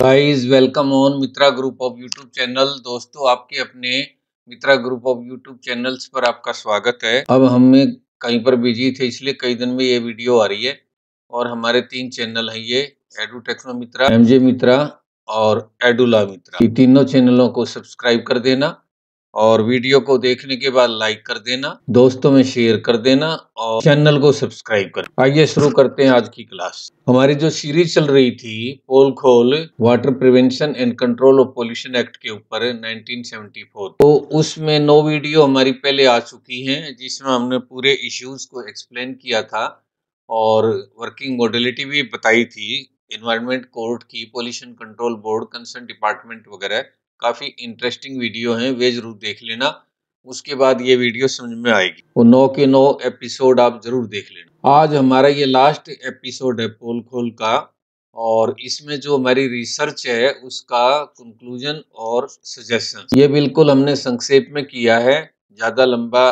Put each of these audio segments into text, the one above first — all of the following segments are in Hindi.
Guys welcome on Mitra group of YouTube channel दोस्तों, आपके अपने Mitra group of YouTube channels पर आपका स्वागत है। अब हमें कहीं पर बिज़ी थे, इसलिए कई दिन में ये वीडियो आ रही है और हमारे तीन चैनल हैं ये Edu Techno Mitra MJ Mitra और एडुला मित्रा ये तीनों चैनलों को सब्सक्राइब कर देना और वीडियो को देखने के बाद लाइक कर देना, दोस्तों में शेयर कर देना और चैनल को सब्सक्राइब कर। आइए शुरू करते हैं आज की क्लास हमारी जो सीरीज़ चल रही थी, पोल खोल water prevention and control of pollution act के ऊपर 1974 तो उसमें नो वीडियो हमारी पहले आ चुकी हैं, जिसमें हमने पूरे इश्यूज़ को एक्सप्लेन किया था और वर्किंग मॉडलिटी भी बताई थी इन्वायरमेंट कोर्ट की pollution control board concern department वगैरह। काफ़ी इंटरेस्टिंग वीडियो हैं, वे ज़रूर देख लेना। उसके बाद ये वीडियो समझ में आएगी। वो नौ के नौ एपिसोड आप ज़रूर देख लेना। आज हमारा ये लास्ट एपिसोड है पोल खोल का, और इसमें जो हमारी रिसर्च है, उसका कंक्लूजन और सजेशन ये बिल्कुल हमने संक्षेप में किया है। ज़्यादा लंबा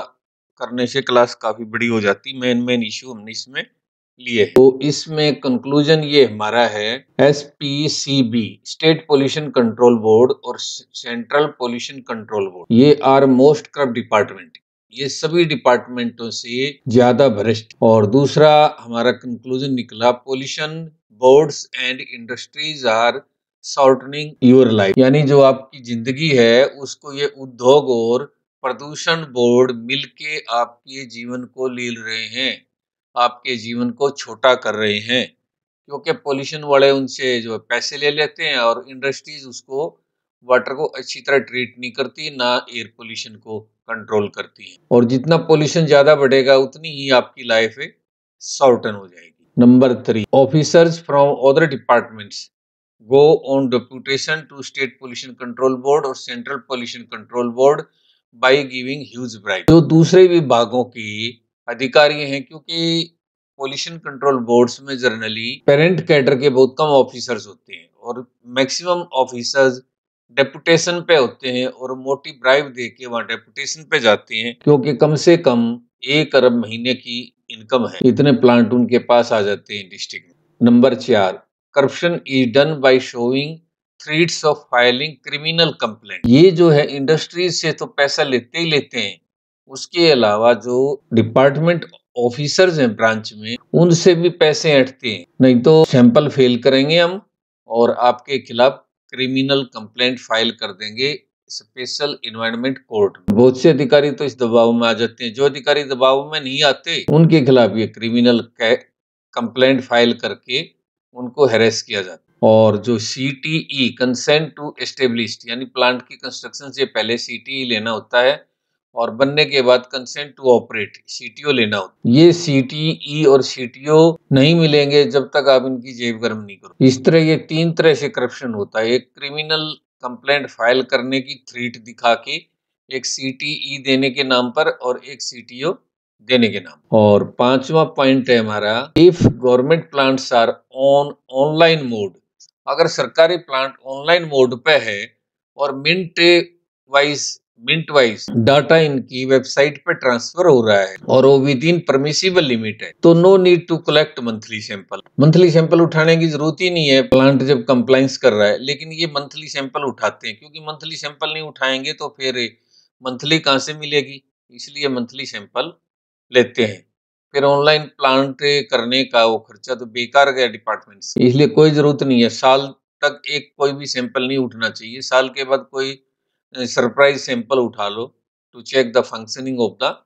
करने से क्लास काफ़ी बड़ी हो जाती। मेन मेन इशू हमने इसमें लिए। तो इसमें कंक्लूजन ये हमारा है S P C B state pollution control board और सेंट्रल पोल्यूशन कंट्रोल बोर्ड ये आर मोस्ट करप्ट डिपार्टमेंट ये सभी डिपार्टमेंटों से ज़्यादा भ्रष्ट। और दूसरा हमारा कंक्लूजन निकला pollution boards and industries are shortening your life यानी जो आपकी ज़िंदगी है, उसको ये उद्योग और प्रदूषण बोर्ड मिलके आपके जीवन को ले रहे हैं। आपके जीवन को छोटा कर रहे हैं, क्योंकि पोल्यूशन वाले उनसे जो है पैसे ले लेते हैं और इंडस्ट्रीज़ उसको वाटर को अच्छी तरह ट्रीट नहीं करती, ना एयर पोल्यूशन को कंट्रोल करती है। और जितना पोल्यूशन ज़्यादा बढ़ेगा, उतनी ही आपकी लाइफ शॉर्टन हो जाएगी। Number three officers from other departments go on deputation to state pollution control board और central pollution control board by giving huge bribe जो दूसरे विभागों की अधिकारी हैं क्योंकि पोल्यूशन कंट्रोल बोर्ड्स में जर्नली पेरेंट कैडर के बहुत कम ऑफिसर्स होते हैं और मैक्सिमम ऑफिसर्स डेपुटेशन पे होते हैं और मोटी ब्राइब दे के वहाँ डेपुटेशन पे जाते हैं क्योंकि कम से कम एक अरब महीने की इनकम है। इतने प्लांट उनके पास आ जाते हैं डिस्ट्रिक्ट में। नंबर चार corruption is done by showing threats of filing criminal complaint ये जो है इंडस्ट्रीज़ से तो पैसा लेते ही लेते हैं। उसके अलावा जो डिपार्टमेंट ऑफिसर्स हैं ब्रांच में, उनसे भी पैसे हटते हैं। नहीं तो सैंपल फेल करेंगे हम और आपके खिलाफ क्रिमिनल कंप्लेंट फ़ाइल कर देंगे स्पेशल इन्वायरमेंट कोर्ट बहुत से अधिकारी तो इस दबाव में आ जाते हैं। जो अधिकारी दबाव में नहीं आते, उनके खिलाफ ये क्रिमिनल कंप्लेंट फ़ाइल करके उनको हेरेस किया जाता है। और जो C T E consent to established यानी प्लांट की कंस्ट्रक्शन से पहले सी टी ई लेना होता है। और बनने के बाद कंसेंट टू ऑपरेट सीटीओ लेना होता ये सीटीई और सीटीओ नहीं मिलेंगे जब तक आप इनकी जेब गर्म नहीं करो इस तरह ये तीन तरह से करप्शन होता है। एक क्रिमिनल कंप्लेंट फ़ाइल करने की थ्रीट दिखा के, एक सीटीई देने के नाम पर और एक सीटीओ देने के नाम और पांचवा पॉइंट है हमारा if government plants are on online mode अगर सरकारी प्लांट ऑनलाइन मोड पे है और minute wise minute wise data इनकी वेबसाइट पे ट्रांसफ़र हो रहा है और वो विद इन परमिशिबल लिमिट है। तो no need to collect monthly sample monthly sample उठाने की ज़रूरत ही नहीं है। प्लांट जब कंप्लाइंस कर रहा है, लेकिन ये मंथली सैंपल उठाते हैं। क्योंकि मंथली सैंपल नहीं उठाएँगे तो फिर मंथली कहाँ से मिलेगी? इसलिए मंथली सैंपल लेते हैं। फिर ऑनलाइन प्लांट करने का वो खर्चा तो बेकार गया डिपार्टमेंट इसलिए कोई ज़रूरत नहीं है। साल तक एक कोई भी सैंपल नहीं उठना चाहिए। साल के बाद कोई सरप्राइज़ सैंपल उठा लो to check the functioning of the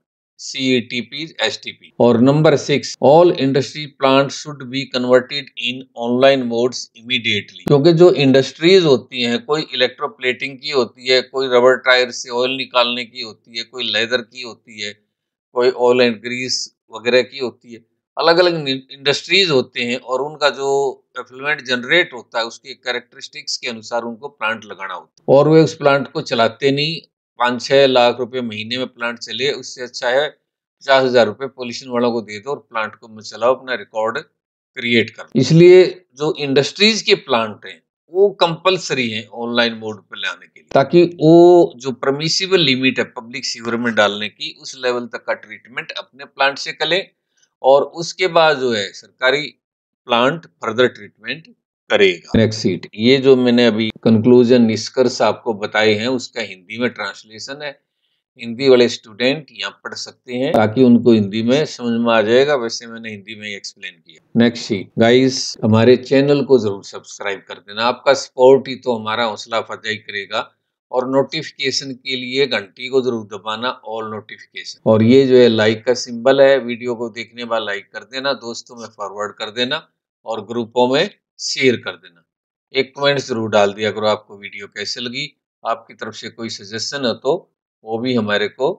CATP STP और number six all industry plant should be converted in online modes immediately क्योंकि जो इंडस्ट्रीज़ होती हैं, कोई इलेक्ट्रोप्लेटिंग की होती है, कोई रबर टायर से ऑयल निकालने की होती है, कोई लेदर की होती है, कोई ऑयल एंड ग्रीस वगैरह की होती है अलग अलग इंडस्ट्रीज़ होते हैं और उनका जो एफ्लुएंट जनरेट होता है, उसके कैरेक्टरिस्टिक्स के अनुसार उनको प्लांट लगाना होता है। और वे उस प्लांट को चलाते नहीं पाँच छः लाख रुपए महीने में प्लांट चले, उससे अच्छा है पचास हज़ार रुपये पोल्यूशन वालों को दे दो और प्लांट को चलाओ, अपना रिकॉर्ड क्रिएट कर इसलिए जो इंडस्ट्रीज़ के प्लांट हैं, वो कंपलसरी है ऑनलाइन मोड पर लाने के लिए। ताकि वो जो परमिसिबल लिमिट है पब्लिक सीवर में डालने की, उस लेवल तक का ट्रीटमेंट अपने प्लांट से करें और उसके बाद जो है सरकारी प्लांट फर्दर ट्रीटमेंट करेगा। नेक्स्ट सीट ये जो मैंने अभी कंक्लूजन निष्कर्ष आपको बताए हैं, उसका हिंदी में ट्रांसलेशन है। हिंदी वाले स्टूडेंट यहाँ पढ़ सकते हैं, ताकि उनको हिंदी में समझ में आ जाएगा। वैसे मैंने हिंदी में ही एक्सप्लेन किया। नेक्स्ट सी गाइस हमारे चैनल को ज़रूर सब्सक्राइब कर देना। आपका सपोर्ट ही तो हमारा हौसला अफजाई करेगा। और नोटिफिकेशन के लिए घंटी को ज़रूर दबाना ऑल नोटिफिकेशन और ये जो है लाइक का सिंबल है वीडियो को देखने बाद लाइक कर देना, दोस्तों में फॉरवर्ड कर देना और ग्रुपों में शेयर कर देना। एक कमेंट ज़रूर डाल दिया करो आपको वीडियो कैसे लगी। आपकी तरफ़ से कोई सजेशन है तो वो भी हमारे को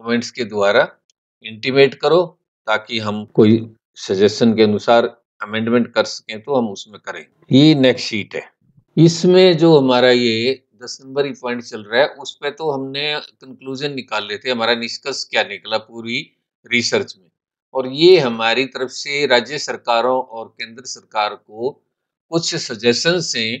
कमेंट्स के द्वारा इंटीमेट करो ताकि हम कोई सजेशन के अनुसार अमेंडमेंट कर सकें तो हम उसमें करें। ये नेक्स्ट शीट है। इसमें जो हमारा ये दस नंबर ही पॉइंट चल रहा है, उस पर तो हमने कंक्लूजन निकाल लेते हमारा निष्कर्ष क्या निकला पूरी रिसर्च में। और ये हमारी तरफ़ से राज्य सरकारों और केंद्र सरकार को कुछ सजेशन हैं,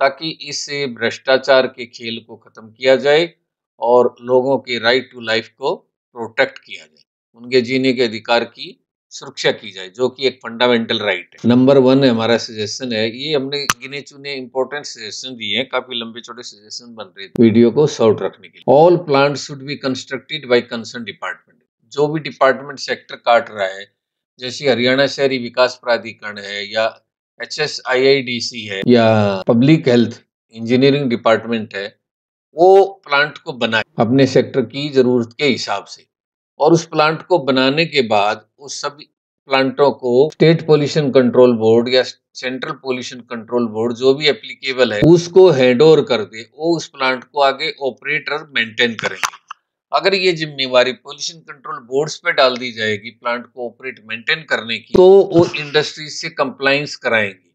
ताकि इस भ्रष्टाचार के खेल को खत्म किया जाए और लोगों के राइट टू लाइफ को प्रोटेक्ट किया जाए। उनके जीने के अधिकार की सुरक्षा की जाए, जो कि एक फंडामेंटल राइट है। नंबर वन है, हमारा सजेशन है, ये हमने गिने चुने इंपॉर्टेंट सजेशन दिए हैं, काफ़ी लंबे छोटे सजेशन बन रहे थे। वीडियो को शॉर्ट रखने के लिए। All plant should be constructed by concern department जो भी डिपार्टमेंट सेक्टर काट रहा है, जैसे हरियाणा शहरी विकास प्राधिकरण है, या H S I I D C है, या पब्लिक हेल्थ इंजीनियरिंग डिपार्टमेंट है, वो प्लांट को बनाए। अपने सेक्टर की ज़रूरत के हिसाब से। और उस प्लांट को बनाने के बाद उस सभी प्लांटों को स्टेट पोल्यूशन कंट्रोल बोर्ड या सेंट्रल पोल्यूशन कंट्रोल बोर्ड जो भी एप्लीकेबल है, उसको हैंड ओवर कर दे, वो उस प्लांट को आगे ऑपरेटर मेंटेन करेंगे। अगर ये जिम्मेवारी पोल्यूशन कंट्रोल बोर्ड्स पे डाल दी जाएगी, प्लांट को ऑपरेट, मेंटेन करने की तो वो इंडस्ट्री से कंप्लाइंस कराएँगे,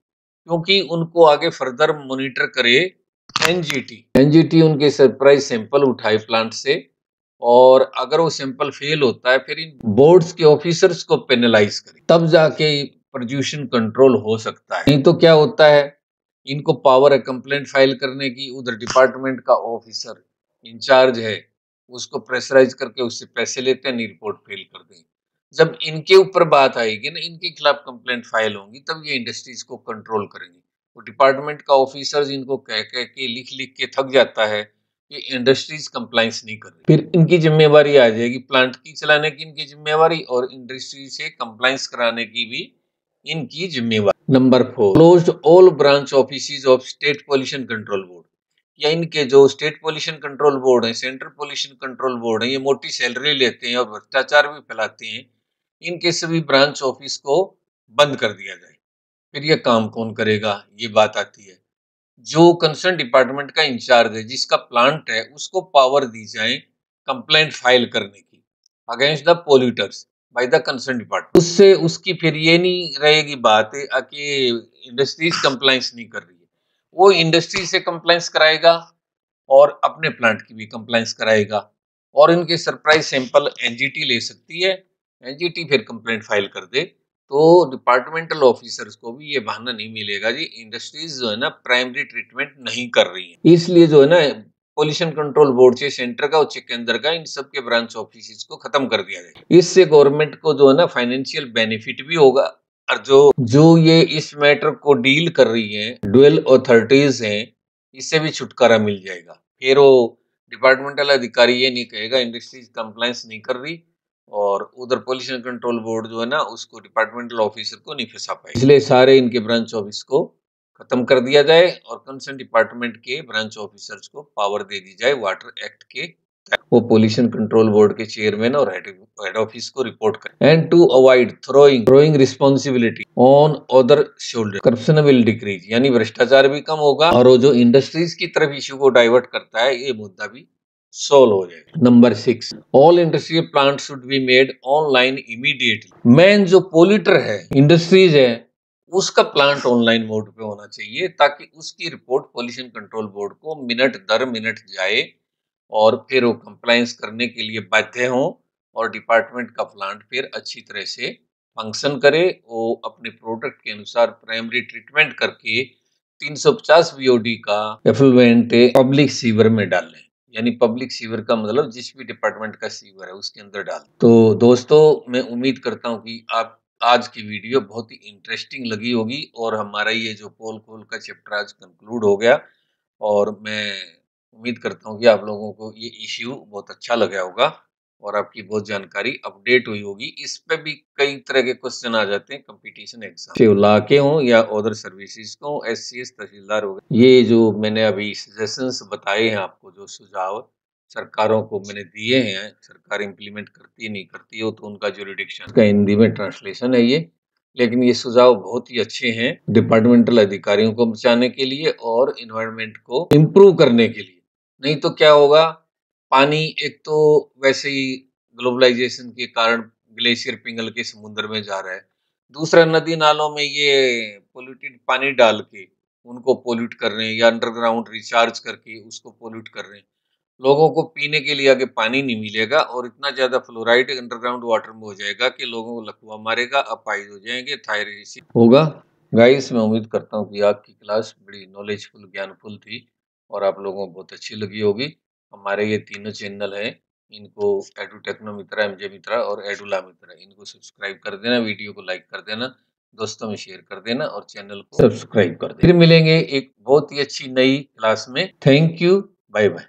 क्योंकि उनको आगे फर्दर मॉनिटर करे एनजीटी। एनजीटी उनके सरप्राइज़ सैंपल उठाए प्लांट से और अगर वो सैंपल फेल होता है, फिर इन बोर्ड्स के ऑफिसर्स को पेनलाइज करे। तब जाके प्रदूषण कंट्रोल हो सकता है। नहीं तो क्या होता है, इनको पावर है कंप्लेंट फ़ाइल करने की, उधर डिपार्टमेंट का ऑफिसर इंचार्ज है, उसको प्रेशराइज करके उससे पैसे लेते हैं रिपोर्ट फेल कर दें। जब इनके ऊपर बात आएगी ना, इनके खिलाफ कंप्लेंट फ़ाइल होंगी, तब ये इंडस्ट्रीज़ को कंट्रोल करेंगे। वो डिपार्टमेंट का ऑफिसर इनको कह कह के लिख लिख के थक जाता है कि इंडस्ट्रीज़ कंप्लाइंस नहीं कर रही। फिर इनकी जिम्मेवारी आ जाएगी प्लांट की चलाने की इनकी जिम्मेवारी और इंडस्ट्री से कंप्लाइंस कराने की भी इनकी जिम्मेवारी। Number four close all branch office of state pollution control board या इनके जो स्टेट पॉल्यूशन कंट्रोल बोर्ड है सेंट्रल पॉल्यूशन कंट्रोल बोर्ड है, ये मोटी सैलरी लेते हैं और भ्रष्टाचार भी फैलाते हैं, इनके सभी ब्रांच ऑफ़िस को बंद कर दिया जाए। फिर ये काम कौन करेगा? ये बात आती है। जो कंसर्न डिपार्टमेंट का इंचार्ज है, जिसका प्लांट है, उसको पावर दी जाए कंप्लेंट फ़ाइल करने की against the polluters by the concern department उससे उसकी फिर ये नहीं रहेगी बात कि इंडस्ट्रीज़ कंप्लाइंस नहीं कर रही है। वो इंडस्ट्री से कंप्लाइंस कराएगा और अपने प्लांट की भी कंप्लाइंस कराएगा और इनके सरप्राइज़ सैंपल एनजीटी ले सकती है। एनजीटी फिर कंप्लेंट फ़ाइल कर दे। तो डिपार्टमेंटल ऑफिसर्स को भी ये बहाना नहीं मिलेगा जी। इंडस्ट्रीज़ जो है ना प्राइमरी ट्रीटमेंट नहीं कर रही है। इसलिए जो है ना पोल्यूशन कंट्रोल बोर्ड से सेंटर का उच्च केंद्र का इन सब के ब्रांच ऑफ़िस को खत्म कर दिया जाए। इससे गवर्नमेंट को जो है ना फाइनेंशियल बेनिफिट भी होगा। और जो जो ये इस मैटर को डील कर रही है डुअल अथॉरिटीज हैं, इससे भी छुटकारा मिल जाएगा। फिर वो डिपार्टमेंटल अधिकारी ये नहीं कहेगा इंडस्ट्रीज़ कंप्लायंस नहीं कर रही। और उधर पोल्यूशन कंट्रोल बोर्ड जो है ना, उसको डिपार्टमेंटल ऑफिसर को नहीं फंसा पाए इसलिए सारे इनके ब्रांच ऑफ़िस को खत्म कर दिया जाए और कंसर्न डिपार्टमेंट के ब्रांच ऑफिसर्स को पावर दे दी जाए वाटर एक्ट के वो पोल्यूशन कंट्रोल बोर्ड के चेयरमैन और हेड ऑफ़िस को रिपोर्ट करें। And to avoid throwing throwing responsibility on other shoulder corruption will decrease यानी भ्रष्टाचार भी कम होगा और वो जो इंडस्ट्रीज़ की तरफ़ इश्यू को डाइवर्ट करता है, ये मुद्दा भी सोल्व हो जाएगा। Number six all industrial plant should be made online immediately main जो पोल्यूटर है इंडस्ट्रीज़ है, उसका प्लांट ऑनलाइन मोड पे होना चाहिए, ताकि उसकी रिपोर्ट पोल्यूशन कंट्रोल बोर्ड को मिनट दर मिनट जाए और फिर वो कंप्लायंस करने के लिए बाध्य हो और डिपार्टमेंट का प्लांट फिर अच्छी तरह से फ़ंक्शन करे, वो अपने प्रोडक्ट के अनुसार प्राइमरी ट्रीटमेंट करके 350 बीओडी का एफ्लुएंट पब्लिक सीवर में डालें। यानी पब्लिक सीवर का मतलब जिस भी डिपार्टमेंट का सीवर है, उसके अंदर डाल। तो दोस्तों, मैं उम्मीद करता हूँ कि आप, आज की वीडियो बहुत ही इंटरेस्टिंग लगी होगी और हमारा ये जो पोल कोल का चैप्टर आज कंक्लूड हो गया और मैं उम्मीद करता हूँ कि आप लोगों को ये इश्यू बहुत अच्छा लगा होगा। और आपकी बहुत जानकारी अपडेट हुई होगी। इस पे भी कई तरह के क्वेश्चन आ जाते हैं कंपटीशन एग्ज़ाम ला के हों या अदर सर्विसेज़ को एस सी एस तहसीलदार हो ये जो मैंने अभी सजेशंस बताए हैं आपको, जो सुझाव सरकारों को मैंने दिए हैं, सरकार इम्प्लीमेंट करती नहीं करती हो तो उनका जो रिडिक्शन का हिंदी में ट्रांसलेशन है ये। लेकिन ये सुझाव बहुत ही अच्छे हैं डिपार्टमेंटल अधिकारियों को बचाने के लिए और इन्वायरमेंट को इम्प्रूव करने के लिए। नहीं तो क्या होगा? पानी एक तो वैसे ही ग्लोबलाइजेशन के कारण ग्लेशियर पिंगल के समुद्र में जा रहा है। दूसरा, नदी नालों में ये पोल्यूटेड पानी डाल के उनको पोल्यूट कर रहे हैं या अंडरग्राउंड रिचार्ज करके उसको पोल्यूट कर रहे हैं। लोगों को पीने के लिए आगे पानी नहीं मिलेगा और इतना ज़्यादा फ्लोराइड अंडरग्राउंड वाटर में हो जाएगा कि लोगों को लकवा मारेगा अपाइज हो जाएँगे, थायराइड होगा। गाइस, मैं उम्मीद करता हूँ कि आपकी क्लास बड़ी नॉलेजफुल ज्ञानफुल थी और आप लोगों को बहुत अच्छी लगी होगी। हमारे ये तीनों चैनल हैं इनको Edu Techno Mitra MJ Mitra और एडुला मित्रा इनको सब्सक्राइब कर देना वीडियो को लाइक कर देना दोस्तों में शेयर कर देना और चैनल को सब्सक्राइब कर देना। फिर मिलेंगे एक बहुत ही अच्छी नई क्लास में। Thank you bye bye